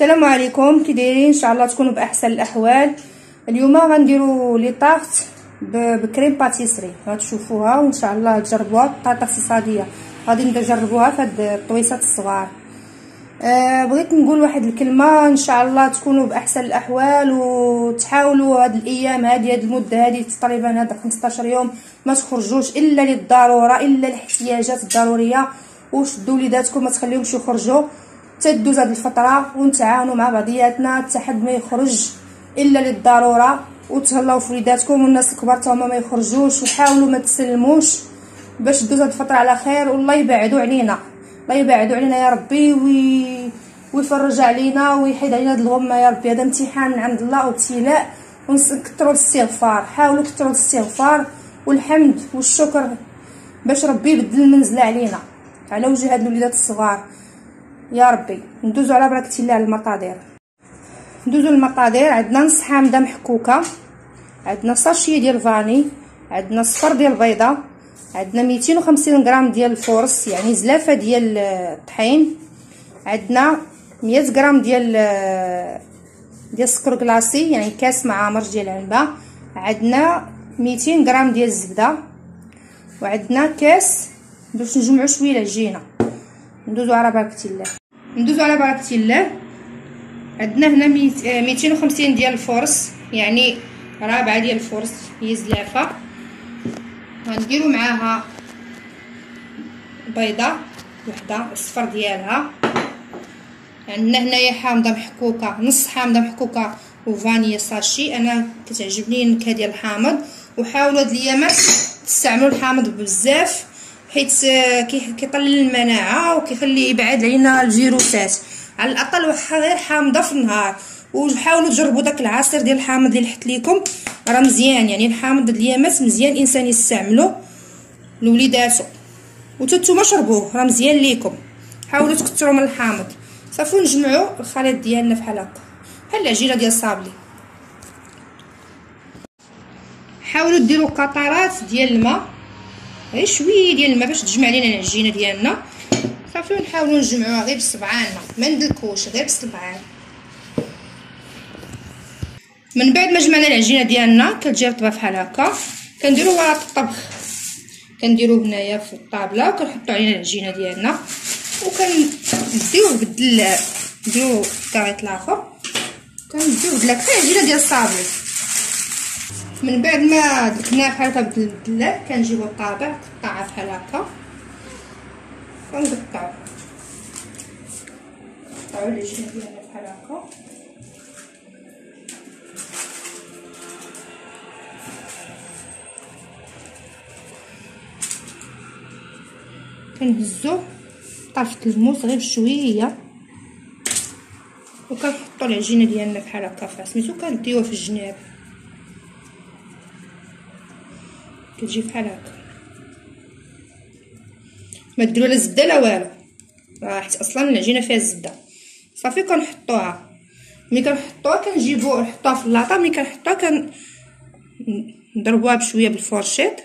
السلام عليكم. كي دايرين إن شاء الله تكونوا بأحسن الأحوال. اليوم غنديروا لي طارت بكريم باتيسري. غتشوفوها وإن شاء الله تجربوها. الطارت اقتصاديه غادي نجربوها في هاد الطويسات الصغار. أه بغيت نقول واحد الكلمة. إن شاء الله تكونوا بأحسن الأحوال وتحاولوا هاد الأيام هادي هاد المدة هادي تقريبا هاد 15 يوم ما تخرجوش إلا للضرورة إلا الاحتياجات الضرورية. وشدوا وليداتكم ما تخليهمش يخرجوا؟ تدوز هاد الفترة ونتعاونوا مع بعضياتنا حتى حد ما يخرج إلا للضرورة. وتهلاو في وليداتكم والناس الكبار تا هما ما يخرجوش. وحاولوا ما تسلموش باش دوز هاد الفترة على خير. والله يبعدوا علينا. الله يبعدوا علينا يا ربي وي ويفرج علينا ويحيد علينا هاد الغمة يا ربي. هذا امتحان من عند الله وابتلاء. ونكثروا الاستغفار. حاولوا كثروا الاستغفار والحمد والشكر باش ربي يبدل المنزله علينا. على وجه هاد الوليدات الصغار. يا ربي ندوزو على بركة الله المقادير. ندوزو المقادير عندنا نص حامضه محكوكه عندنا sachet ديال vanille عندنا صفر ديال البيضه عندنا 250 غرام ديال ال force يعني زلافة ديال الطحين عندنا 100 غرام ديال ديال السكر glacé يعني كاس مع مرج ديال العنبه عندنا 200 غرام ديال الزبده وعندنا كاس باش نجمعوا شوية العجينة. ندوزو على بركة الله. ندوزو على بركه الله. عندنا هنا 250 ديال الفرص يعني رابعة ديال الفرص هي زلافة. غنديرو معاها بيضة وحدة الصفر ديالها. عندنا هنايا حامضة محكوكة نص حامضة محكوكة وفانيا ساشي. أنا كتعجبني النكهة ديال الحامض. وحاولوا هاد الأيامات تستعملوا الحامض بزاف. حيت كيقلل المناعة وكيخلي يبعد علينا الفيروسات. على الأقل واخا غير حامضة في النهار. وحاولوا تجربوا داك العصير ديال الحامض اللي حط لكم راه مزيان يعني الحامض اليامات مزيان الانسان يستعملو لوليداتو. وتنتوما شربوه راه مزيان ليكم. حاولوا تكثروا من الحامض. صافي نجمعوا الخليط ديالنا بحال هكا بحال العجينة ديال الصابلي حاولوا ديروا قطرات ديال الماء. غير شوية ديال الماء باش تجمع لينا العجينه ديالنا. صافي نحاولوا نجمعوها غير بصبعاننا ما ندلكوش غير بصبعان من بعد ما جمعنا العجينه ديالنا كتجي رطبه بحال هكا. كنديروا ورق الطبخ. كنديروه هنايا في الطابلة وكنحطوا علينا العجينه ديالنا. وكنديوه بدل نديرو الكاريط الآخر. بدلاك غير العجينه ديال الصابلي من بعد ما دركناها بحال هكا بالدلاب كنجيبو الطابع قطعها بحال هكا. ونقطعو نقطعو العجينه ديالنا بحال هكا. كنهزو طرف الموس غير بشويه وكنحطو العجينه ديالنا بحال هكا سميتو كنديوها في الجناب. كتجي بحال هكا. ما ديروا لا زبدة لا والو. راه حيت أصلا العجينة فيها الزبده صافي كنحطوها. ملي كنحطوها كنجيبو نحطوها في اللاطة. ملي كنحطوها كن نضربوها بشوية بالفورشيط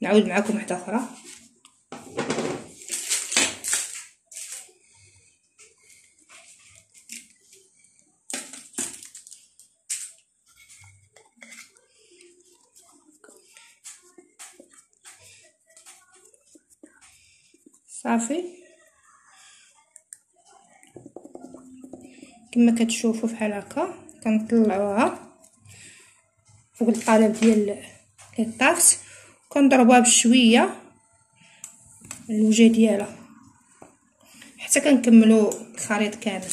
نعاود معكم واحدة أخرى. صافي. كما كتشوفوا بحال هكا كنطلعوها فوق القالب ديال الطاس كنضربوها بشوية الوجه ديالها حتى كنكملوا الخليط كامل.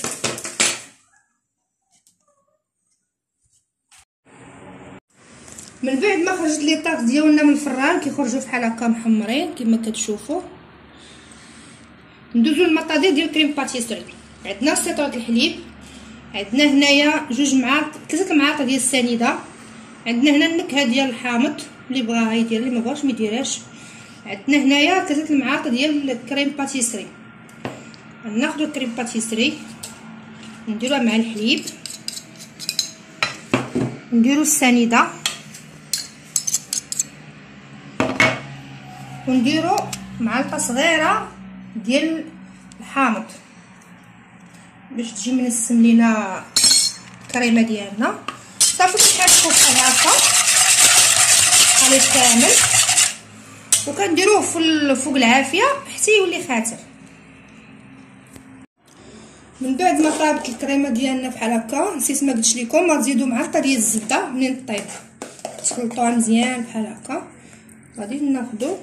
من بعد ما خرجت لي طاق ديالنا من الفران كيخرجوا بحال هكا محمرين كما كتشوفوا. ندوزو المطادير ديال كريم باتيسري عندنا سيطره الحليب عندنا هنايا جوج معالق ثلاثة المعالق ديال السنيدة عندنا هنا النكهة ديال الحامض اللي بغاها يدير اللي ما بغاش ما يديرهاش. عندنا هنايا ثلاثة المعالق ديال الكريم باتيسري ناخذ الكريم باتيسري نديروها مع الحليب نديرو السنيدة ونديرو معلقة صغيرة. ديال الحامض. باش تجي منسم لينا الكريمة ديالنا. صافي كنحركو بحال هكا. خليط كامل وكنديروه فوق العافية حتى يولي خاتر من بعد ما طابت الكريمة ديالنا بحال هكا نسيت ما قلتش لكم ما تزيدوا ديال الزبدة منين طيب تخلطوها مزيان بحال هكا. غادي ناخذوا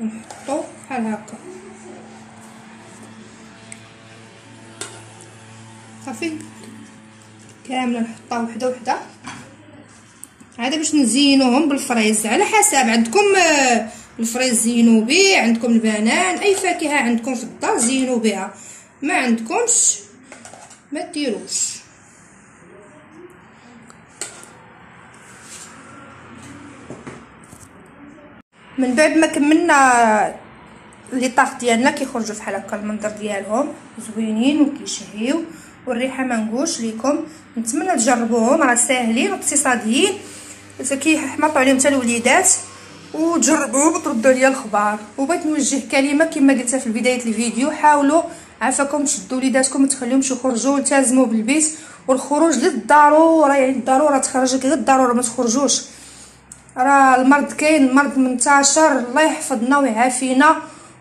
نحطو بحال هكا صافي كامله نحطها وحده وحده هذا باش نزينوهم بالفريز على حسب عندكم الفريز زينوا به عندكم البنان اي فاكهه عندكم في الدار زينوا بها ما عندكمش ما ديروش من بعد ما كملنا لي طاق ديالنا كيخرجوا بحال هكا المنظر ديالهم زوينين وكيشهيو والريحة ما نقولش لكم نتمنى تجربوهم راه ساهلين واقتصاديين. كيحمطوا عليهم حتى الوليدات وتجربوهم وتردوا لي الخبار. وبغيت نوجه كلمة كما قلتها في بداية الفيديو حاولوا عافاكم تشدوا وليداتكم ما تخليهمش يخرجوا التزموا بالبيت والخروج للضرورة. يعني الضرورة تخرجك غير الضرورة ما تخرجوش. راه المرض كاين مرض منتشر الله يحفظنا ويعافينا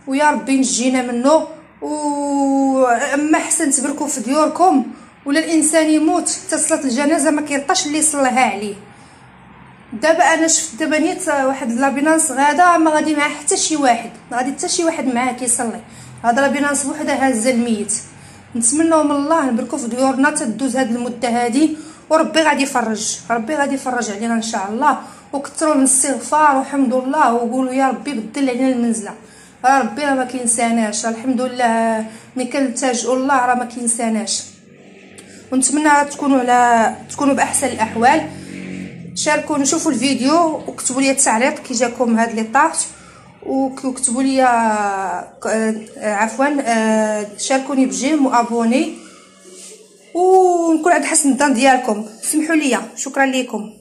ويا ربي نجينا منه. و أما حسن تبركوا في ديوركم ولا الإنسان يموت صلاة الجنازة ما كيلقاش اللي يصليها عليه. دابا أنا شفت دابا نيت واحد l'ambulance غادا ما غادي معاه حتى شي واحد غادي حتى شي واحد معاه كيصلي. هذا l'ambulance بوحدها هازه الميت. نتمنوا من الله نبركوا في ديورنا تدوز هاد المدة هادي وربي غادي يفرج ربي غادي يفرج علينا إن شاء الله. وكثروا من الاستغفار والحمد لله. وقولوا يا ربي بدل علينا المنزلة. راه ربي راه ما كينساناش. الحمد لله ملي كنلتجئوا الله راه ما كينساناش. ونتمنى تكونوا على تكونوا بأحسن الأحوال. شاركوا نشوفوا الفيديو وكتبوا لي التعليق كي جاكم هاد لي طاحت وكتبوا لي آه، عفوا آه، شاركوني بجيم وأبوني. ونكون عند حسن الظن ديالكم. سمحوا لي شكرا لكم